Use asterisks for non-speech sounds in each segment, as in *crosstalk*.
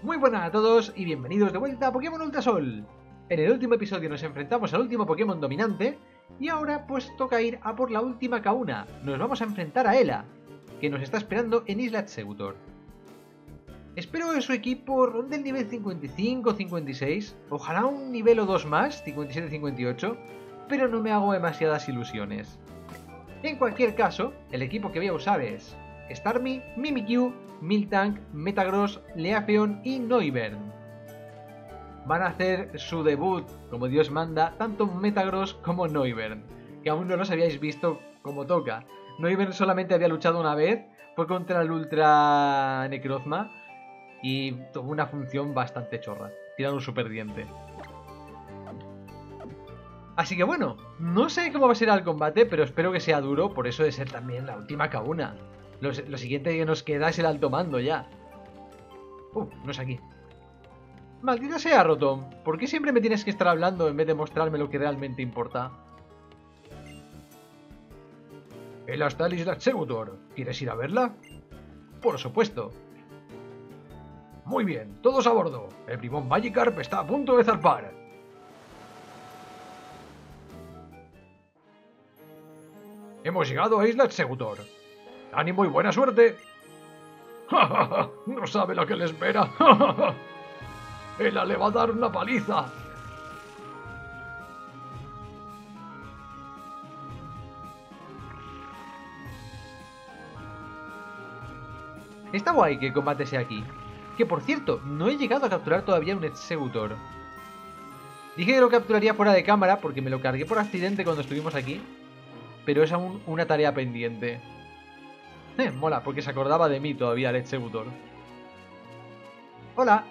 Muy buenas a todos y bienvenidos de vuelta a Pokémon Ultrasol. En el último episodio nos enfrentamos al último Pokémon dominante y ahora pues toca ir a por la última Kauna. Nos vamos a enfrentar a Ela, que nos está esperando en Isla Executor. Espero que su equipo ronde el nivel 55-56, ojalá un nivel o dos más, 57-58, pero no me hago demasiadas ilusiones. En cualquier caso, el equipo que voy a usar es Starmie, Mimikyu, Miltank, Metagross, Leafeon y Noivern. Van a hacer su debut, como Dios manda, tanto Metagross como Noivern, que aún no los habíais visto como toca. Noivern solamente había luchado una vez, fue contra el Ultra Necrozma y tuvo una función bastante chorra. Tirar un super diente. Así que bueno, no sé cómo va a ser el combate, pero espero que sea duro, por eso de ser también la última Kauna. Lo, siguiente que nos queda es el alto mando ya. Uh, no es aquí. Maldita sea, Rotom. ¿Por qué siempre me tienes que estar hablando en vez de mostrarme lo que realmente importa? El hasta la isla Executor. ¿Quieres ir a verla? Por supuesto. Muy bien, todos a bordo. El primón Magikarp está a punto de zarpar. Hemos llegado a Isla Executor. ¡Ánimo y buena suerte! *laughs* no sabe lo que le espera. *laughs* Ella le va a dar una paliza. Está guay que el combate sea aquí. Que por cierto, no he llegado a capturar todavía un Executor. Dije que lo capturaría fuera de cámara porque me lo cargué por accidente cuando estuvimos aquí. Pero es aún una tarea pendiente. Eh, *laughs* mola, porque se acordaba de mí todavía el Executor. Hola.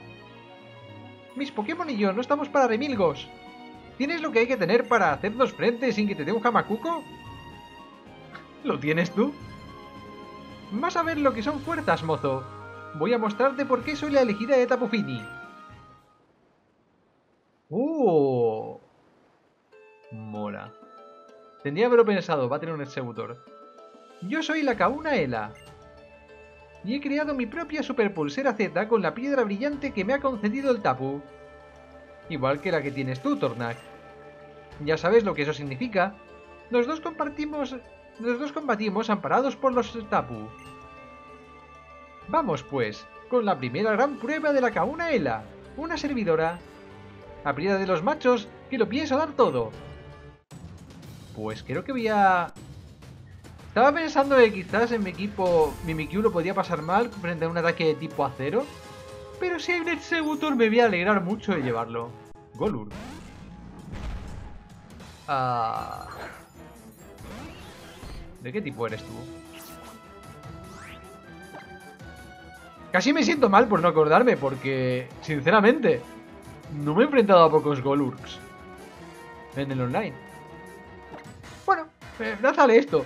Mis Pokémon y yo no estamos para remilgos. ¿Tienes lo que hay que tener para hacer dos frentes sin que te dé un jamacuco? ¿Lo tienes tú? Vas a ver lo que son fuerzas, mozo. Voy a mostrarte por qué soy la elegida de Tapufini. ¡Uh! Mola. Tendría haberlo pensado, va a tener un Executor. Yo soy la Kauna Ela. Y he creado mi propia Super Pulsera Z con la piedra brillante que me ha concedido el Tapu. Igual que la que tienes tú, Tornak. Ya sabes lo que eso significa. Los dos compartimos... Los dos combatimos amparados por los Tapu. Vamos pues, con la primera gran prueba de la Kauna Ela. Una servidora. Aprida de los machos, que lo pienso dar todo. Pues creo que voy a estaba pensando que quizás en mi equipo Mimikyu lo podía pasar mal frente a un ataque de tipo acero. Pero si hay un Executor me voy a alegrar mucho de llevarlo. Golur. Ah... ¿De qué tipo eres tú? Casi me siento mal por no acordarme, porque, sinceramente, no me he enfrentado a pocos Golurks en el online. Bueno, eh, lánzale esto.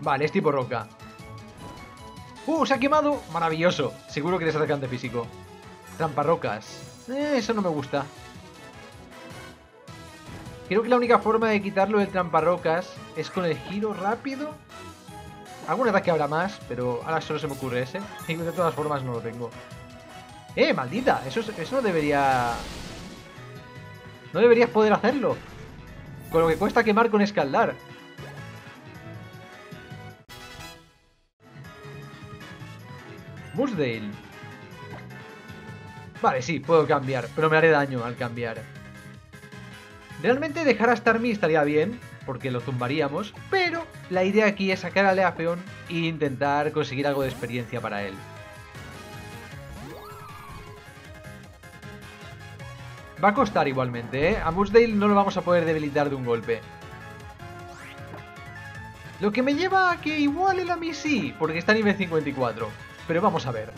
Vale, es tipo roca. ¡Uh! Se ha quemado. Maravilloso. Seguro que eres atacante físico. Tramparrocas. Eh, eso no me gusta. Creo que la única forma de quitarlo del tramparrocas es con el giro rápido. Algún ataque habrá más, pero ahora solo se me ocurre ese. Y de todas formas no lo tengo. ¡Eh, maldita! Eso, eso no debería... No deberías poder hacerlo. Con lo que cuesta quemar con escaldar. Musdale. Vale, sí, puedo cambiar, pero me haré daño al cambiar. Realmente dejar a Starmie estaría bien, porque lo zumbaríamos, pero la idea aquí es sacar a Leafeon e intentar conseguir algo de experiencia para él. Va a costar igualmente, ¿eh? A Musdale no lo vamos a poder debilitar de un golpe. Lo que me lleva a que igual el a mí sí, porque está a nivel 54. Pero vamos a ver.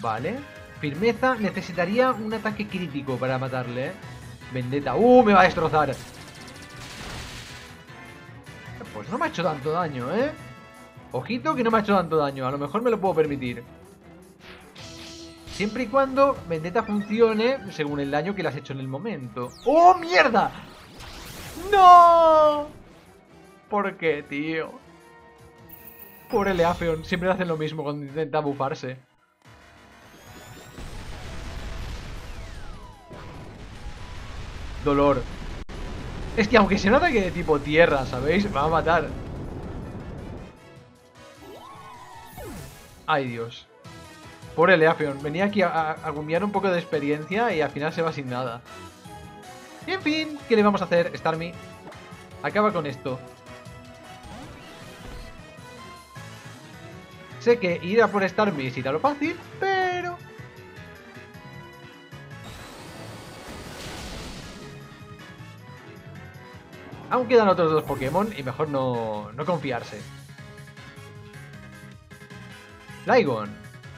Vale. Firmeza. Necesitaría un ataque crítico para matarle. ¿eh? Vendetta. ¡Uh! Me va a destrozar. Pues no me ha hecho tanto daño, ¿eh? Ojito que no me ha hecho tanto daño. A lo mejor me lo puedo permitir. Siempre y cuando Vendetta funcione según el daño que le has hecho en el momento. ¡Oh, mierda! ¡No! ¿Por qué, tío? Pobre Leafeon, siempre hacen lo mismo cuando intenta bufarse. Dolor. Es que aunque sea un ataque de tipo tierra, ¿sabéis? Me va a matar. Ay, Dios. Pobre Leafeon. Venía aquí a, a, un poco de experiencia y al final se va sin nada. Y en fin, ¿qué le vamos a hacer, Starmie? Acaba con esto. Sé que ir a por Starmie es ir a lo fácil, pero... Aún quedan otros dos Pokémon y mejor no, no confiarse. Flygon.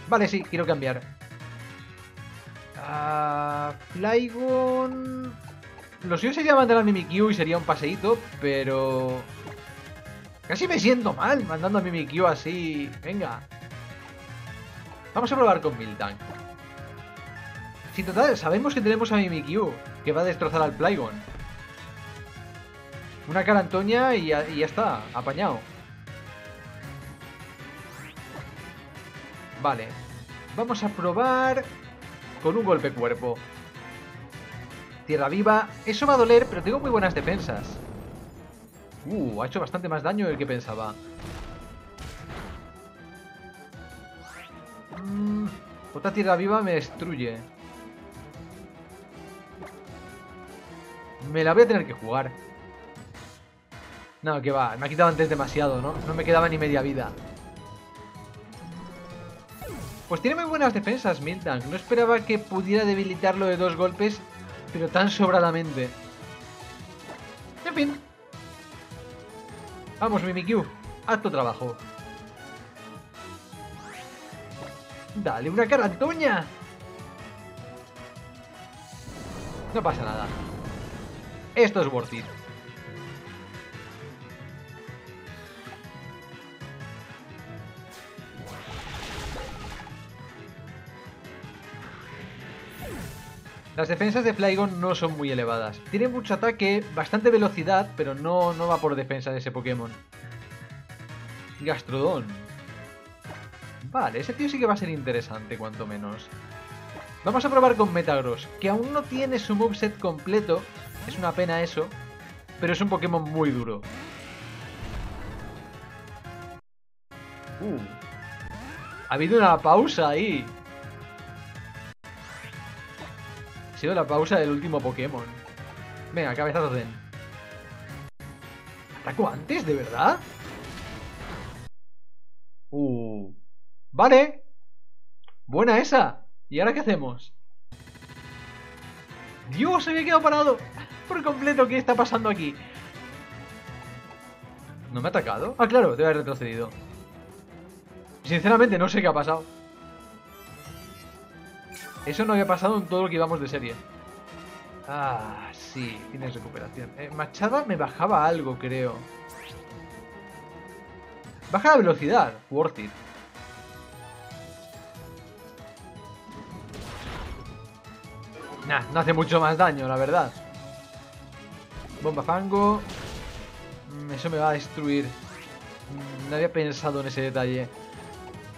Vale, sí, quiero cambiar. Uh, Flygon... Lo suyo sería mandar a Mimikyu y sería un paseíto, pero... Casi me siento mal mandando a Mimikyu así. Venga. Vamos a probar con Miltank. Si total, sabemos que tenemos a Mimikyu, que va a destrozar al Flygon. Una cara Antonia y ya, y ya está, apañado. Vale. Vamos a probar con un golpe cuerpo. Tierra viva. Eso va a doler, pero tengo muy buenas defensas. Uh, ha hecho bastante más daño del que pensaba. Mm, otra tierra viva me destruye. Me la voy a tener que jugar. No, que va. Me ha quitado antes demasiado, ¿no? No me quedaba ni media vida. Pues tiene muy buenas defensas, Miltank. No esperaba que pudiera debilitarlo de dos golpes, pero tan sobradamente. En fin. Vamos, Mimikyu. Haz tu trabajo. Dale una cara, Antoña. No pasa nada. Esto es worth it. Las defensas de Flygon no son muy elevadas. Tiene mucho ataque, bastante velocidad, pero no, no va por defensa de ese Pokémon. Gastrodon. Vale, ese tío sí que va a ser interesante, cuanto menos. Vamos a probar con Metagross, que aún no tiene su moveset completo. Es una pena eso, pero es un Pokémon muy duro. Uh. Ha habido una pausa ahí. La pausa del último Pokémon. Venga, cabezazo zen. ¿Ataco antes, de verdad? Uh. Vale. Buena esa. ¿Y ahora qué hacemos? Dios, se había quedado parado. Por completo, ¿qué está pasando aquí? ¿No me ha atacado? Ah, claro, debe haber retrocedido. Sinceramente, no sé qué ha pasado. Eso no había pasado en todo lo que íbamos de serie. Ah, sí, tienes recuperación. Eh, Machada me bajaba algo, creo. Baja la velocidad. Worth it. Nah, no hace mucho más daño, la verdad. Bomba fango. Mm, eso me va a destruir. Mm, no había pensado en ese detalle.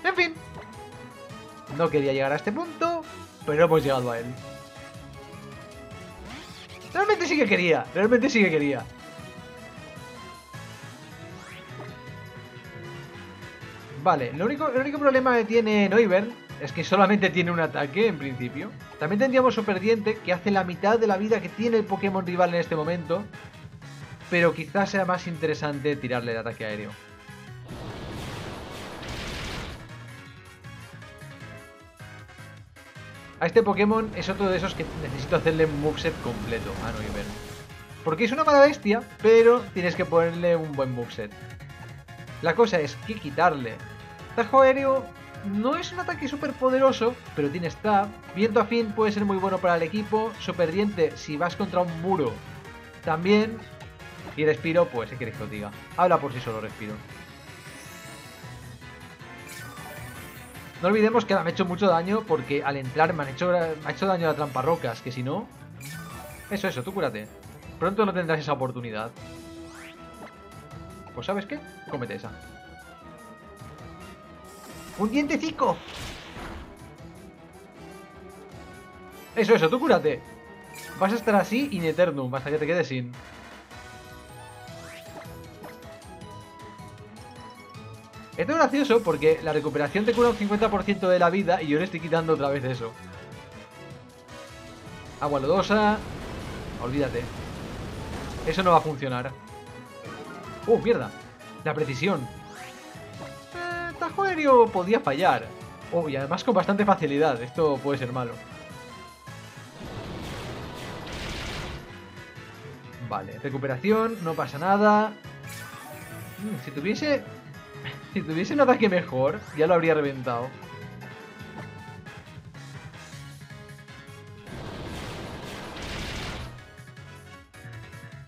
En fin. No quería llegar a este punto. Pero hemos llegado a él. Realmente sí que quería. Realmente sí que quería. Vale, lo único, el único problema que tiene Noivern es que solamente tiene un ataque en principio. También tendríamos Super Diente que hace la mitad de la vida que tiene el Pokémon rival en este momento. Pero quizás sea más interesante tirarle el ataque aéreo. A este Pokémon es otro de esos que necesito hacerle un moveset completo a Noivern. Porque es una mala bestia, pero tienes que ponerle un buen moveset. La cosa es que quitarle. Tajo aéreo no es un ataque súper poderoso, pero tiene stab. Viento afín puede ser muy bueno para el equipo. Super diente si vas contra un muro también. Y respiro, pues, si queréis que os diga. Habla por sí solo, respiro. No olvidemos que me ha hecho mucho daño porque al entrar me, han hecho, ha hecho daño a la trampa rocas, que si no... Eso, eso, tú cúrate. Pronto no tendrás esa oportunidad. Pues ¿sabes qué? Cómete esa. ¡Un dientecico! Eso, eso, tú cúrate. Vas a estar así in eternum, hasta que te quedes sin. Esto es gracioso porque la recuperación te cura un 50% de la vida y yo le estoy quitando otra vez eso. Agua lodosa. Olvídate. Eso no va a funcionar. ¡Uh, mierda! La precisión. Eh, Tajo aéreo podía fallar. Oh, y además con bastante facilidad. Esto puede ser malo. Vale, recuperación, no pasa nada. Mm, si tuviese... *laughs* Si tuviese un ataque mejor, ya lo habría reventado.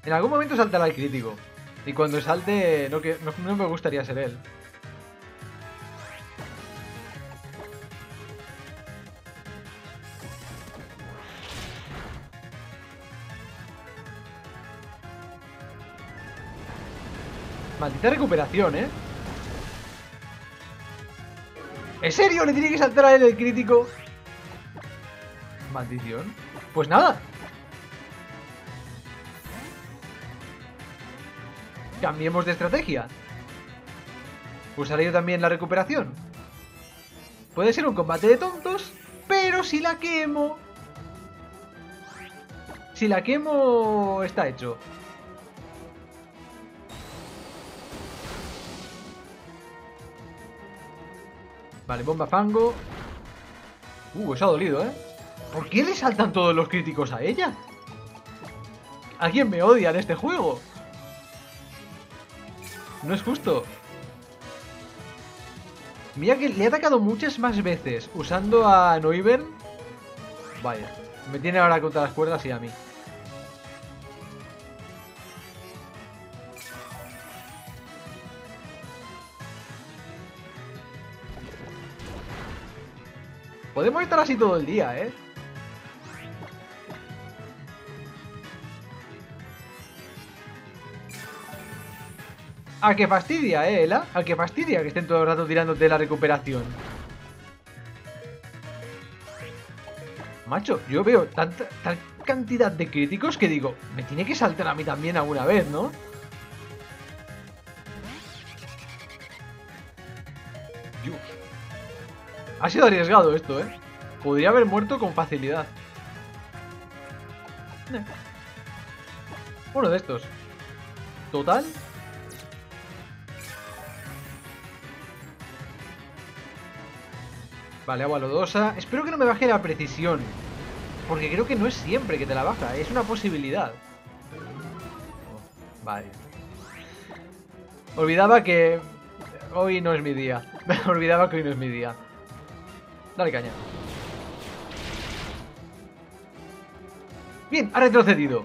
En algún momento saltará el crítico. Y cuando salte, no, no me gustaría ser él. Maldita recuperación, ¿eh? ¿En serio? ¿Le tiene que saltar a él el crítico? Maldición. Pues nada. Cambiemos de estrategia. Usaré yo también la recuperación. Puede ser un combate de tontos, pero si la quemo... Si la quemo... está hecho. Vale, bomba fango. Uh, eso ha dolido, ¿eh? ¿Por qué le saltan todos los críticos a ella? ¿Alguien me odia en este juego? No es justo. Mira que le he atacado muchas más veces usando a Noivern. Vaya, me tiene ahora contra las cuerdas y a mí. Podemos estar así todo el día, ¿eh? A que fastidia, ¿eh, Ela? A que fastidia que estén todo el rato tirándote la recuperación. Macho, yo veo tanta cantidad de críticos que digo, me tiene que saltar a mí también alguna vez, ¿no? Ha sido arriesgado esto, ¿eh? Podría haber muerto con facilidad. Uno de estos. Total, Vale, agua lodosa. Espero que no me baje la precisión. Porque creo que no es siempre que te la baja. Es una posibilidad. vale. Olvidaba que... Hoy no es mi día. *laughs* Olvidaba que hoy no es mi día. Dale caña. Bien, ha retrocedido.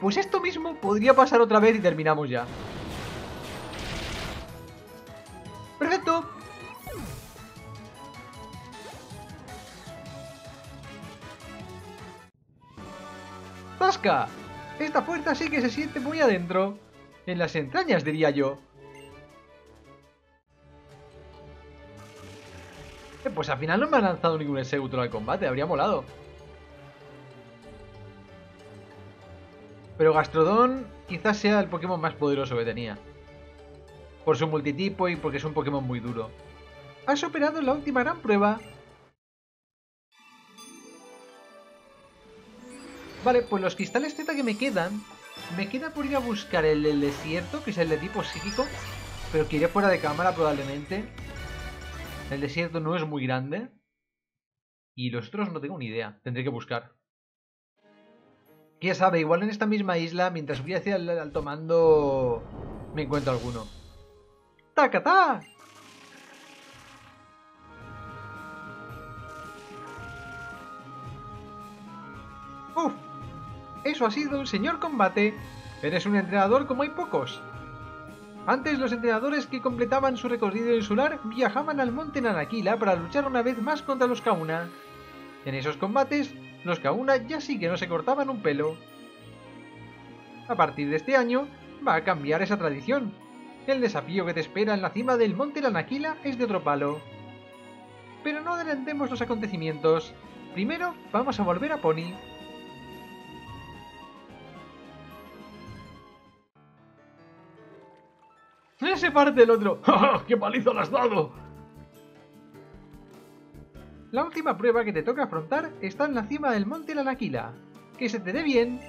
Pues esto mismo podría pasar otra vez y terminamos ya. ¡Perfecto! ¡Tasca! Esta fuerza sí que se siente muy adentro. En las entrañas, diría yo. Pues al final no me ha lanzado ningún Executor al combate, habría molado. Pero Gastrodon quizás sea el Pokémon más poderoso que tenía. Por su multitipo y porque es un Pokémon muy duro. Has superado la última gran prueba Vale, pues los cristales Z que me quedan... Me queda por ir a buscar el del desierto, que es el de tipo psíquico. Pero que iré fuera de cámara probablemente. El desierto no es muy grande. Y los otros no tengo ni idea. Tendré que buscar. Quién sabe, igual en esta misma isla, mientras voy hacia el alto mando, me encuentro alguno. ¡Tacatá! ¡Uf! Eso ha sido un señor combate. Eres un entrenador como hay pocos. Antes los entrenadores que completaban su recorrido insular viajaban al monte Nanakila para luchar una vez más contra los Kauna. En esos combates, los Kauna ya sí que no se cortaban un pelo. A partir de este año, va a cambiar esa tradición. El desafío que te espera en la cima del monte Nanakila es de otro palo. Pero no adelantemos los acontecimientos. Primero vamos a volver a Pony. ¡Ese parte del otro! *laughs* ¡Qué palizo le has dado! La última prueba que te toca afrontar está en la cima del monte Lanaquila. Que se te dé bien.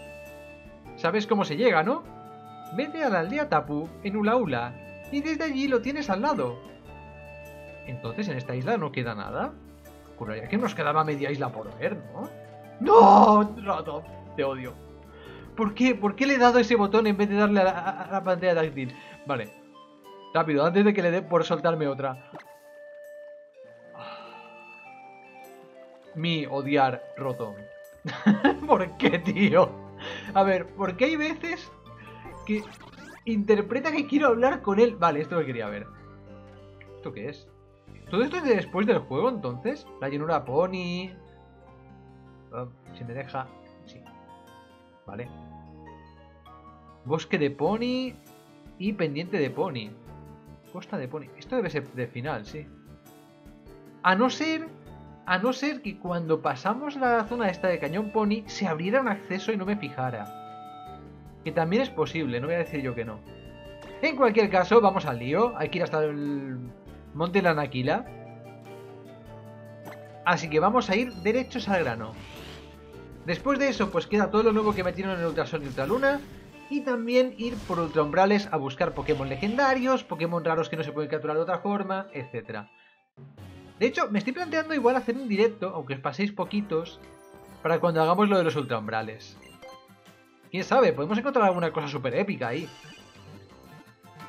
¿Sabes cómo se llega, no? Vete a la aldea Tapu, en Ulaula, y desde allí lo tienes al lado. Entonces en esta isla no queda nada. Juraría que nos quedaba media isla por ver, ¿no? ¡No! Roto, te odio. ¿Por qué? ¿Por qué le he dado ese botón en vez de darle a la, a la pantalla táctil? Vale. Rápido, antes de que le dé por soltarme otra. Mi odiar roto. *laughs* ¿Por qué, tío? A ver, ¿por qué hay veces que interpreta que quiero hablar con él? Vale, esto lo quería ver. ¿Esto qué es? ¿Todo esto es de después del juego, entonces? La llanura pony... Oh, si me deja... Sí. Vale. Bosque de pony y pendiente de pony. Costa de pony. Esto debe ser de final, sí. A no ser... A no ser que cuando pasamos la zona esta de Cañón Pony se abriera un acceso y no me fijara. Que también es posible, no voy a decir yo que no. En cualquier caso, vamos al lío. Hay que ir hasta el Monte Lanaquila. Así que vamos a ir derechos al grano. Después de eso, pues queda todo lo nuevo que metieron en Ultrasol y Ultraluna. Y también ir por Ultraumbrales a buscar Pokémon legendarios, Pokémon raros que no se pueden capturar de otra forma, etc. De hecho, me estoy planteando igual hacer un directo, aunque os paséis poquitos, para cuando hagamos lo de los Ultraumbrales. Quién sabe, podemos encontrar alguna cosa súper épica ahí.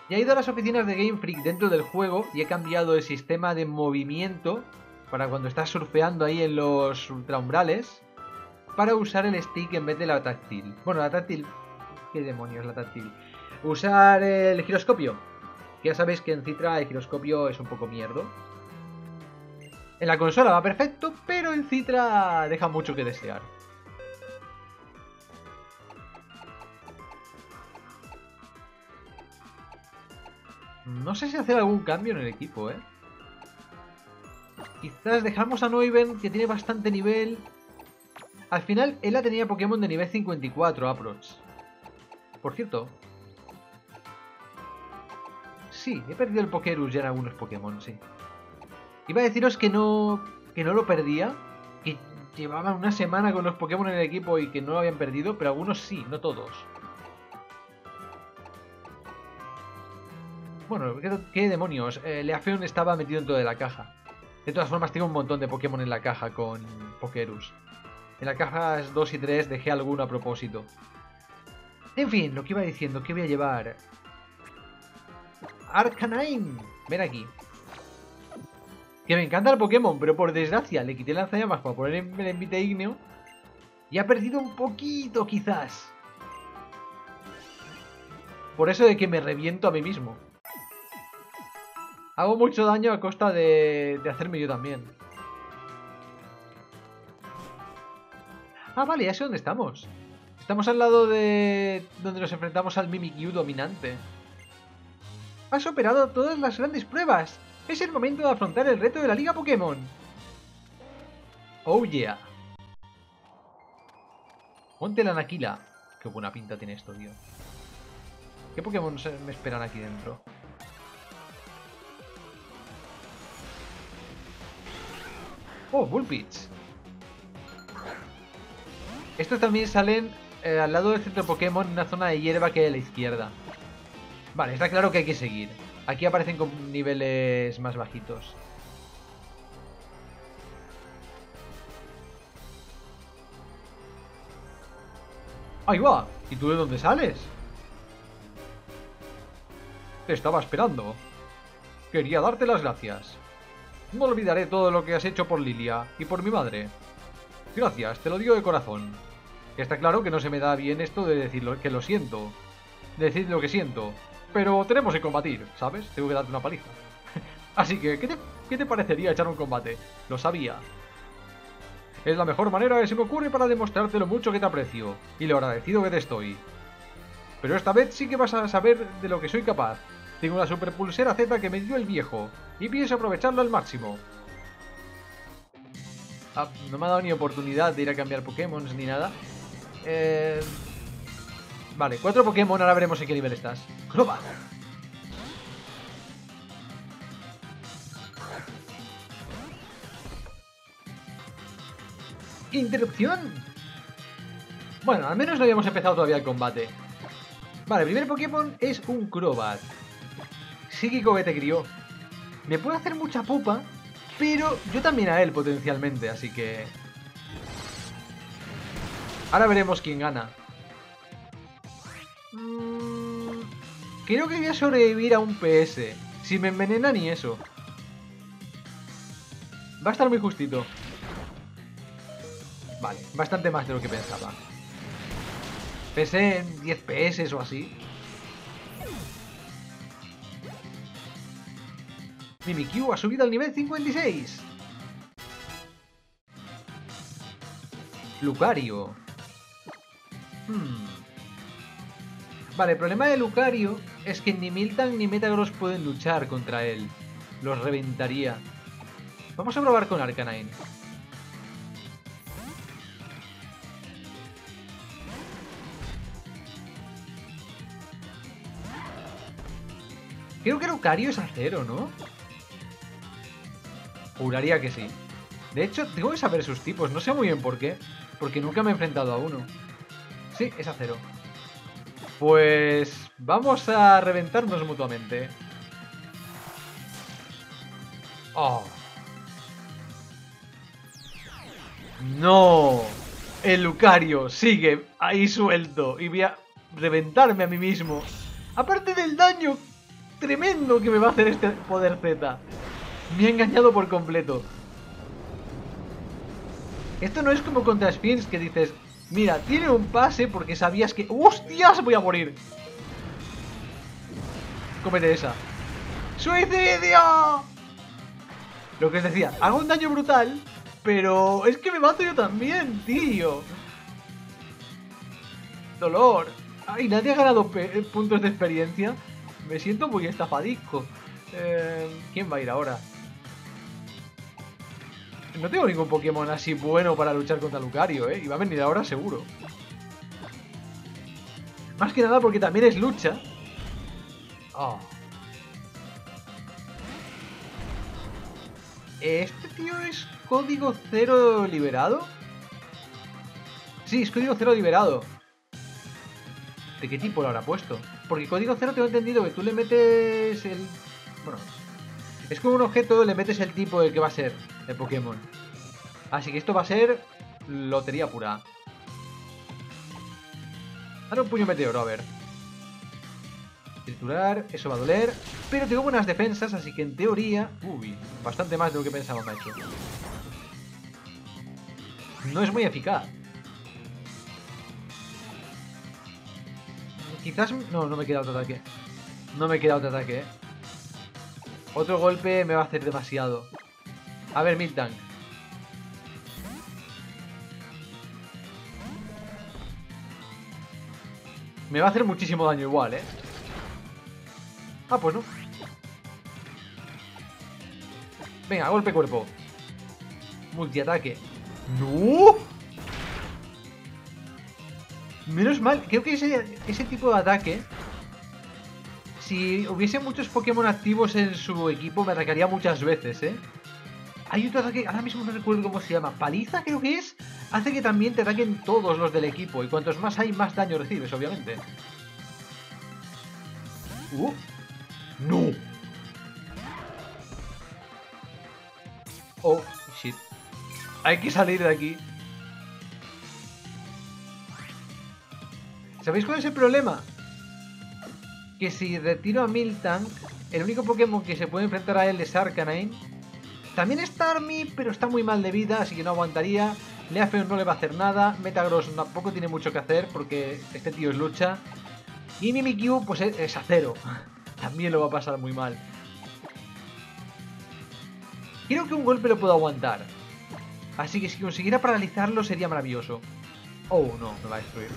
Ya he ido a las oficinas de Game Freak dentro del juego y he cambiado el sistema de movimiento para cuando estás surfeando ahí en los ultraumbrales para usar el stick en vez de la táctil. Bueno, la táctil... ¿Qué demonios la táctil? Usar el giroscopio. Ya sabéis que en Citra el giroscopio es un poco mierdo. En la consola va perfecto, pero en Citra deja mucho que desear. No sé si hacer algún cambio en el equipo, ¿eh? Quizás dejamos a Noiven, que tiene bastante nivel. Al final, él tenía Pokémon de nivel 54, Aprox. Por cierto. Sí, he perdido el Pokerus ya en algunos Pokémon, sí. Iba a deciros que no, que no lo perdía, que llevaban una semana con los Pokémon en el equipo y que no lo habían perdido, pero algunos sí, no todos. Bueno, ¿qué, qué demonios? Eh, Leafeon estaba metido dentro de la caja. De todas formas, tengo un montón de Pokémon en la caja con Pokerus. En las cajas 2 y 3 dejé alguno a propósito. En fin, lo que iba diciendo, ¿qué voy a llevar? Arcanine, ven aquí. Que me encanta el Pokémon, pero por desgracia le quité lanzallamas para poner en el envite igneo. Y ha perdido un poquito, quizás. Por eso de que me reviento a mí mismo. Hago mucho daño a costa de, de hacerme yo también. Ah, vale, ya sé dónde estamos. Estamos al lado de... donde nos enfrentamos al Mimikyu dominante. Has superado todas las grandes pruebas. Es el momento de afrontar el reto de la Liga Pokémon. Oh yeah. Monte la Naquila. Qué buena pinta tiene esto, tío. ¿Qué Pokémon me esperan aquí dentro? Oh, Bullpits. Estos también salen eh, al lado del centro Pokémon una zona de hierba que hay a la izquierda. Vale, está claro que hay que seguir. Aquí aparecen con niveles más bajitos. ¡Ahí va! ¿Y tú de dónde sales? Te estaba esperando. Quería darte las gracias. No olvidaré todo lo que has hecho por Lilia y por mi madre. Gracias, te lo digo de corazón. Está claro que no se me da bien esto de decir que lo siento. De decir lo que siento. Pero tenemos que combatir, ¿sabes? Tengo que darte una paliza. *laughs* Así que, ¿qué te, ¿qué te parecería echar un combate? Lo sabía. Es la mejor manera que se me ocurre para demostrarte lo mucho que te aprecio y lo agradecido que te estoy. Pero esta vez sí que vas a saber de lo que soy capaz. Tengo una super pulsera Z que me dio el viejo y pienso aprovecharlo al máximo. Ah, no me ha dado ni oportunidad de ir a cambiar Pokémon ni nada. Eh... Vale, cuatro Pokémon, ahora veremos en qué nivel estás. ¡Crobat! ¡Interrupción! Bueno, al menos no habíamos empezado todavía el combate. Vale, el primer Pokémon es un Crobat. Psíquico que te crió. Me puede hacer mucha pupa, pero yo también a él potencialmente, así que... Ahora veremos quién gana. Mm, creo que voy a sobrevivir a un PS. Si me envenena ni eso. Va a estar muy justito. Vale, bastante más de lo que pensaba. Pensé en 10 PS o así. Mimikyu ha subido al nivel 56. Lucario. Hmm. Vale, el problema de Lucario es que ni Miltan ni Metagross pueden luchar contra él. Los reventaría. Vamos a probar con Arcanine. Creo que Lucario es acero, ¿no? Juraría que sí. De hecho, tengo que saber sus tipos. No sé muy bien por qué. Porque nunca me he enfrentado a uno. Sí, es acero. Pues vamos a reventarnos mutuamente. Oh. No. El Lucario sigue ahí suelto. Y voy a reventarme a mí mismo. Aparte del daño tremendo que me va a hacer este poder Z. Me ha engañado por completo. Esto no es como contra Spins que dices, mira, tiene un pase porque sabías que... ¡Hostias! Voy a morir. Cómete esa. ¡Suicidio! Lo que os decía, hago un daño brutal, pero es que me mato yo también, tío. Dolor. Ay, nadie ha ganado puntos de experiencia. Me siento muy estafadisco. Eh, ¿Quién va a ir ahora? No tengo ningún Pokémon así bueno para luchar contra Lucario, ¿eh? Y va a venir ahora seguro. Más que nada porque también es lucha. Oh. ¿Este tío es código cero liberado? Sí, es código cero liberado. ¿De qué tipo lo habrá puesto? Porque código cero tengo entendido que tú le metes el... Bueno, es como un objeto, le metes el tipo de que va a ser el Pokémon. Así que esto va a ser lotería pura. Ahora un puño meteoro, a ver. Triturar, eso va a doler. Pero tengo buenas defensas, así que en teoría... Uy, bastante más de lo que pensaba, macho. No es muy eficaz. Quizás... No, no me queda otro ataque. No me queda otro ataque, eh. Otro golpe me va a hacer demasiado. A ver, Miltank. Me va a hacer muchísimo daño igual, ¿eh? Ah, pues no. Venga, golpe cuerpo. Multiataque. ¡No! Menos mal, creo que ese, ese tipo de ataque si hubiese muchos Pokémon activos en su equipo, me atacaría muchas veces, ¿eh? Hay otro ataque, ahora mismo no recuerdo cómo se llama. Paliza creo que es. Hace que también te ataquen todos los del equipo. Y cuantos más hay, más daño recibes, obviamente. ¡Uh! ¡No! Oh, shit. Hay que salir de aquí. ¿Sabéis cuál es el problema? que si retiro a Miltank, el único Pokémon que se puede enfrentar a él es Arcanine. También está Army, pero está muy mal de vida, así que no aguantaría. Leafeon no le va a hacer nada. Metagross tampoco tiene mucho que hacer porque este tío es lucha. Y Mimikyu, pues es, acero. *laughs* También lo va a pasar muy mal. Creo que un golpe lo puedo aguantar. Así que si consiguiera paralizarlo sería maravilloso. Oh, no, me va a destruir.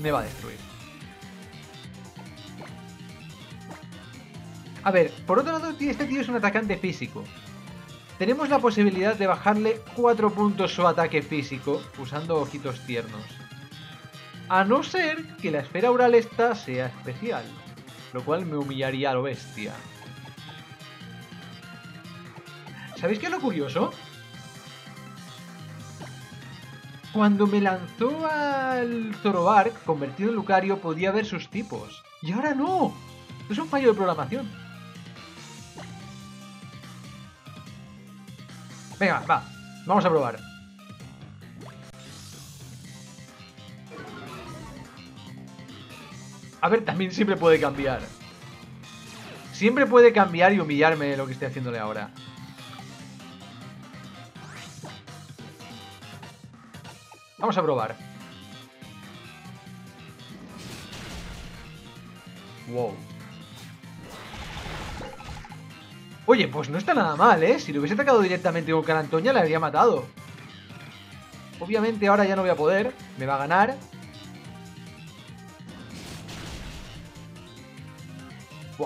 me va a destruir. A ver, por otro lado, este tío es un atacante físico. Tenemos la posibilidad de bajarle 4 puntos su ataque físico usando ojitos tiernos. A no ser que la esfera oral esta sea especial, lo cual me humillaría a lo bestia. ¿Sabéis qué es lo curioso? Cuando me lanzó al Zoroark, convertido en Lucario, podía ver sus tipos. Y ahora no. Es un fallo de programación. Venga, va. Vamos a probar. A ver, también siempre puede cambiar. Siempre puede cambiar y humillarme lo que estoy haciéndole ahora. Vamos a probar. Wow. Oye, pues no está nada mal, ¿eh? Si lo hubiese atacado directamente con Carantoña, le habría matado. Obviamente ahora ya no voy a poder. Me va a ganar.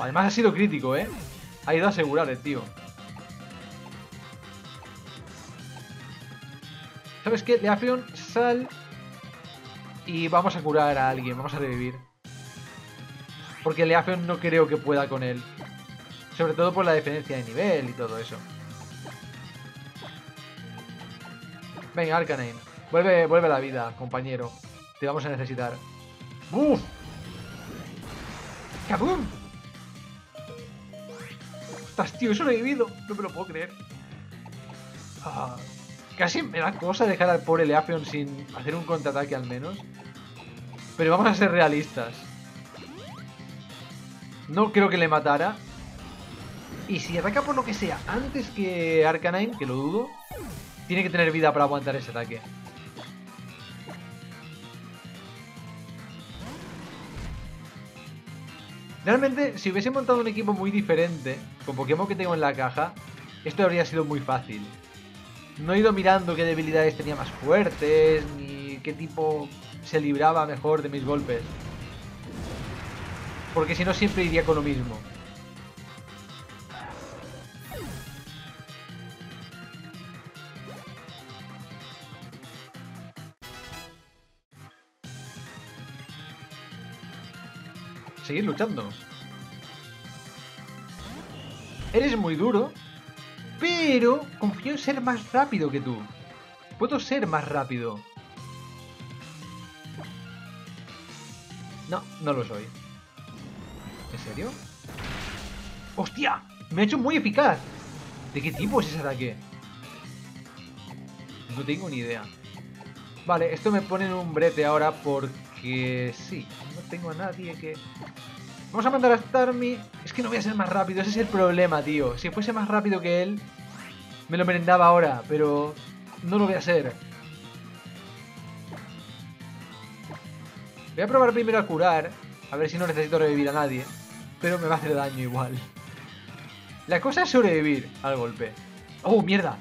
además ha sido crítico, ¿eh? Ha ido a asegurar el tío. ¿Sabes qué? Leafeon, sal. Y vamos a curar a alguien, vamos a revivir. Porque Leafeon no creo que pueda con él. Sobre todo por la diferencia de nivel y todo eso. Venga, Arcanine. Vuelve, vuelve la vida, compañero. Te vamos a necesitar. ¡Buf! ¡Kabum! ¡Ostras, tío! He sobrevivido. No me lo puedo creer. Ah, casi me da cosa dejar al pobre Leafeon sin hacer un contraataque al menos. Pero vamos a ser realistas. No creo que le matara. Y si ataca por lo que sea antes que Arcanine, que lo dudo, tiene que tener vida para aguantar ese ataque. Realmente, si hubiese montado un equipo muy diferente, con Pokémon que tengo en la caja, esto habría sido muy fácil. No he ido mirando qué debilidades tenía más fuertes, ni qué tipo se libraba mejor de mis golpes. Porque si no siempre iría con lo mismo. Seguir luchando. Eres muy duro, pero confío en ser más rápido que tú. Puedo ser más rápido. No, no lo soy. ¿En serio? ¡Hostia! Me ha hecho muy eficaz. ¿De qué tipo es ese ataque? No tengo ni idea. Vale, esto me pone en un brete ahora porque sí, tengo a nadie que... Vamos a mandar a Starmie. Es que no voy a ser más rápido, ese es el problema, tío. Si fuese más rápido que él, me lo merendaba ahora, pero no lo voy a hacer. Voy a probar primero a curar, a ver si no necesito revivir a nadie, pero me va a hacer daño igual. La cosa es sobrevivir al golpe. ¡Oh, mierda!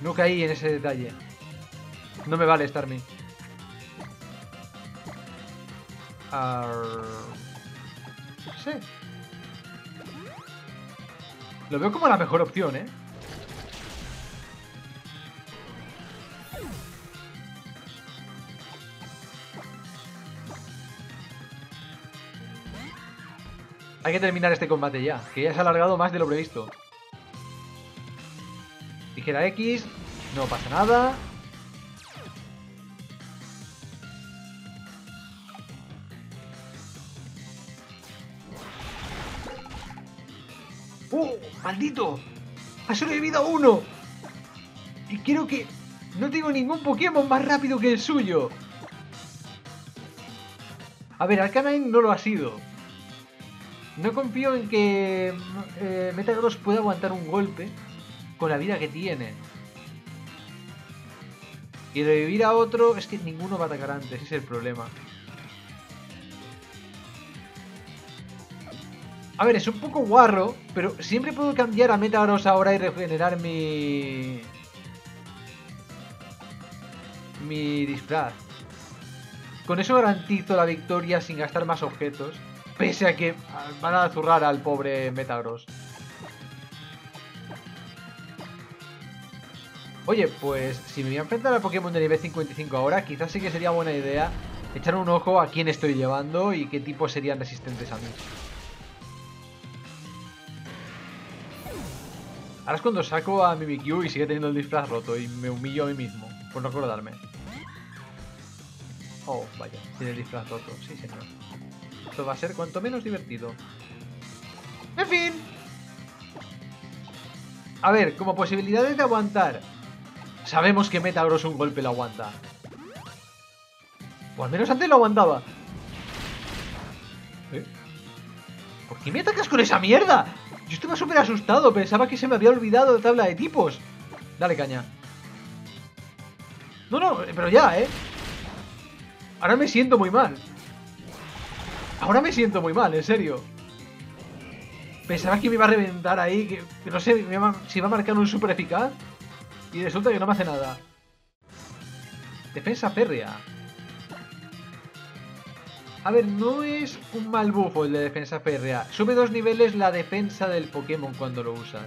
No caí en ese detalle. No me vale Starmie. Sí. Lo veo como la mejor opción, ¿eh? Hay que terminar este combate ya, que ya se ha alargado más de lo previsto. Tijera X, no pasa nada. ¡Maldito! ¡Ha sobrevivido uno! Y creo que no tengo ningún Pokémon más rápido que el suyo. A ver, Arcanine no lo ha sido. No confío en que eh, Metagross pueda aguantar un golpe con la vida que tiene. Y revivir a otro es que ninguno va a atacar antes, ese es el problema. A ver, es un poco guarro, pero siempre puedo cambiar a Metagross ahora y regenerar mi... Mi disfraz. Con eso garantizo la victoria sin gastar más objetos. Pese a que van a zurrar al pobre Metagross. Oye, pues si me voy a enfrentar a Pokémon de nivel 55 ahora, quizás sí que sería buena idea echar un ojo a quién estoy llevando y qué tipos serían resistentes a mí. Ahora es cuando saco a Mimikyu y sigue teniendo el disfraz roto y me humillo a mí mismo, por no acordarme. Oh, vaya, tiene el disfraz roto, sí señor. Esto va a ser cuanto menos divertido. En fin. A ver, como posibilidades de aguantar Sabemos que Metagross un golpe lo aguanta. O al menos antes lo aguantaba. ¿Eh? ¿Por qué me atacas con esa mierda? Yo estaba súper asustado, pensaba que se me había olvidado de tabla de tipos. Dale caña. No, no, pero ya, ¿eh? Ahora me siento muy mal. Ahora me siento muy mal, en serio. Pensaba que me iba a reventar ahí, que, no sé si iba a marcar un super eficaz. Y resulta que no me hace nada. Defensa férrea. A ver, no es un mal bufo el de defensa férrea. Sube dos niveles la defensa del Pokémon cuando lo usas.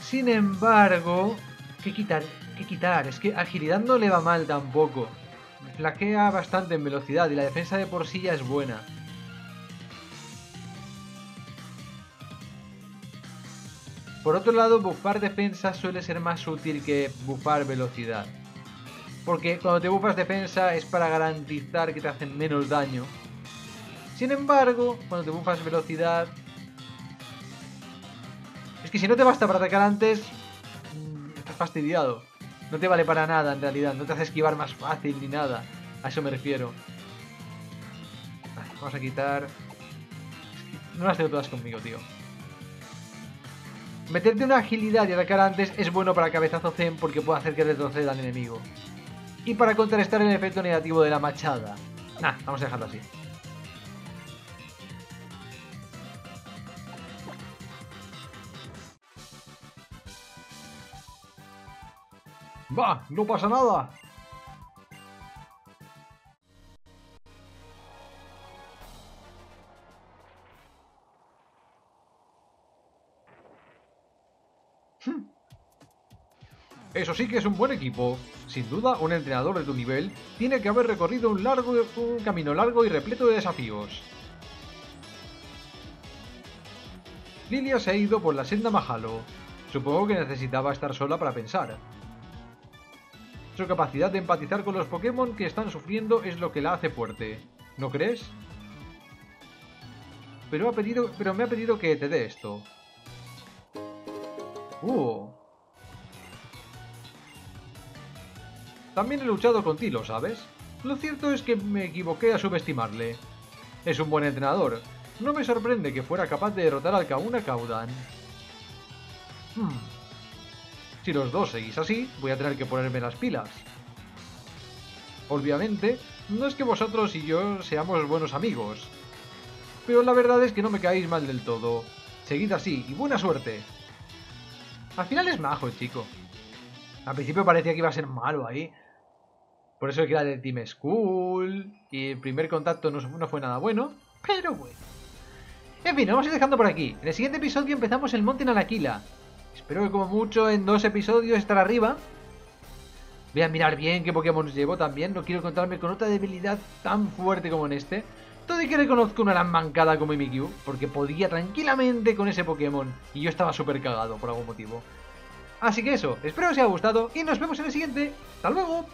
Sin embargo... ¿Qué quitar? ¿Qué quitar? Es que agilidad no le va mal tampoco. Flaquea bastante en velocidad y la defensa de por sí ya es buena. Por otro lado, buffar defensa suele ser más útil que buffar velocidad. Porque cuando te buffas defensa es para garantizar que te hacen menos daño. Sin embargo, cuando te buffas velocidad... Es que si no te basta para atacar antes, mm, estás fastidiado. No te vale para nada en realidad, no te hace esquivar más fácil ni nada. A eso me refiero. vamos a quitar... No las tengo todas conmigo, tío. Meterte una agilidad y atacar antes es bueno para cabezazo Zen porque puede hacer que retroceda al enemigo. Y para contrarrestar el efecto negativo de la machada. Nah, vamos a dejarlo así. Va, no pasa nada. Eso sí que es un buen equipo. Sin duda, un entrenador de tu nivel tiene que haber recorrido un, largo, un camino largo y repleto de desafíos. Lilia se ha ido por la senda Mahalo. Supongo que necesitaba estar sola para pensar. Su capacidad de empatizar con los Pokémon que están sufriendo es lo que la hace fuerte. ¿No crees? Pero, ha pedido, pero me ha pedido que te dé esto. Uh, También he luchado con Tilo, ¿sabes? Lo cierto es que me equivoqué a subestimarle. Es un buen entrenador. No me sorprende que fuera capaz de derrotar al Kauna Kaudan. Hmm. Si los dos seguís así, voy a tener que ponerme las pilas. Obviamente, no es que vosotros y yo seamos buenos amigos. Pero la verdad es que no me caéis mal del todo. Seguid así y buena suerte. Al final es majo el chico. Al principio parecía que iba a ser malo ahí, por eso que era del Team School. Y el primer contacto no, fue nada bueno. Pero bueno. En fin, nos vamos a ir dejando por aquí. En el siguiente episodio empezamos el Monte Nalaquila. Espero que como mucho en dos episodios estar arriba. Voy a mirar bien qué Pokémon llevo también. No quiero encontrarme con otra debilidad tan fuerte como en este. Todo y que reconozco una gran mancada como Mimikyu, porque podía tranquilamente con ese Pokémon y yo estaba súper cagado por algún motivo. Así que eso, espero que os haya gustado y nos vemos en el siguiente. ¡Hasta luego!